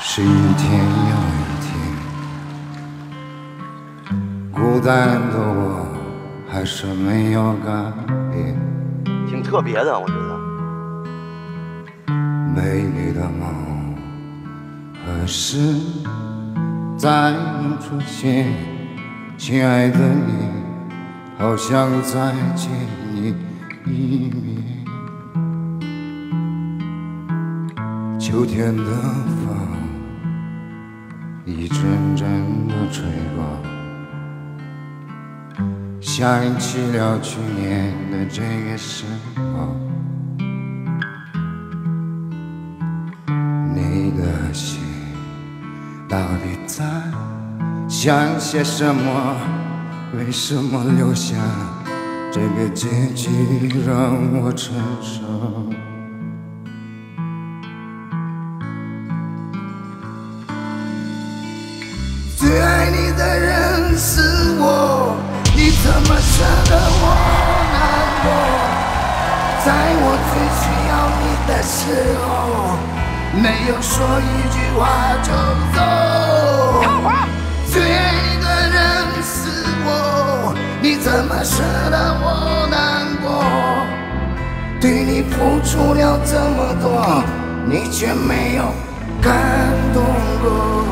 是一天又一天，孤单的我还是没有改变。挺特别的，我觉得。美丽的梦何时再能出现？亲爱的你，好想再见你一面。秋天的风一阵阵的吹过，想起了去年的这个时候。你的心到底在想些什么？为什么留下这个结局让我承受？是我，你怎么舍得我难过？在我最需要你的时候，没有说一句话就走。最爱的人是我，你怎么舍得我难过？对你付出了这么多，你却没有感动过。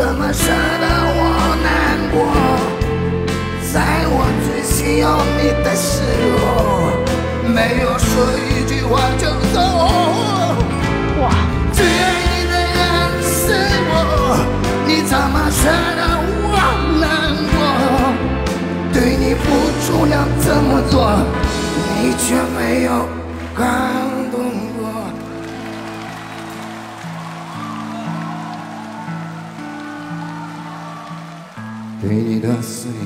怎么舍得我难过？在我最需要你的时候，没有说？一句话就走。最爱你的人是我，你怎么舍得我难过？对你付出了这么多，你却没有感对你的思念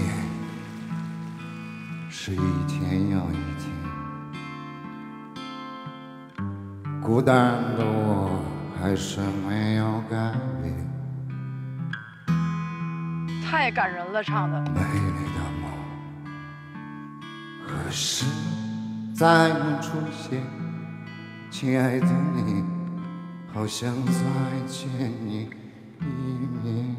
是一天又一天，孤单的我还是没有改变。太感人了，唱的。美丽的梦何时再能出现？亲爱的你，好想再见你一面。